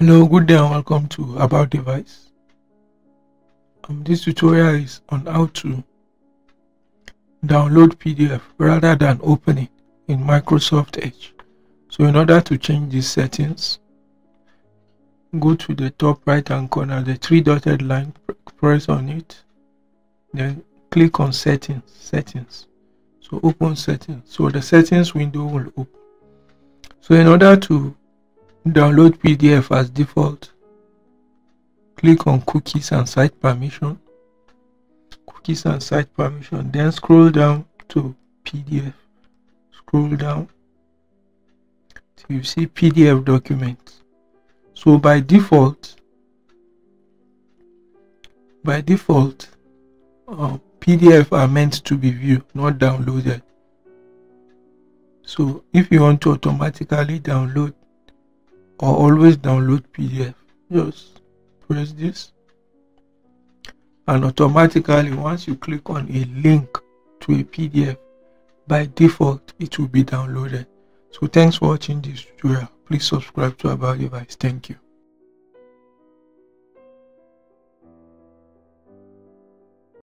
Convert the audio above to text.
Hello, good day and welcome to About Device. Um, this tutorial is on how to download PDF rather than open it in Microsoft Edge. So in order to change these settings, go to the top right hand corner, the three dotted line, press on it, then click on settings, settings. So open settings. So the settings window will open. So in order to download PDF as default, click on cookies and site permission. Cookies and site permission. Then scroll down to PDF. Scroll down till you see PDF documents. So by default, by default, uh, PDF are meant to be viewed, not downloaded. So if you want to automatically download or always download PDF, just press this and automatically once you click on a link to a PDF, by default it will be downloaded. So thanks for watching this tutorial. Please subscribe to About Device. Thank you.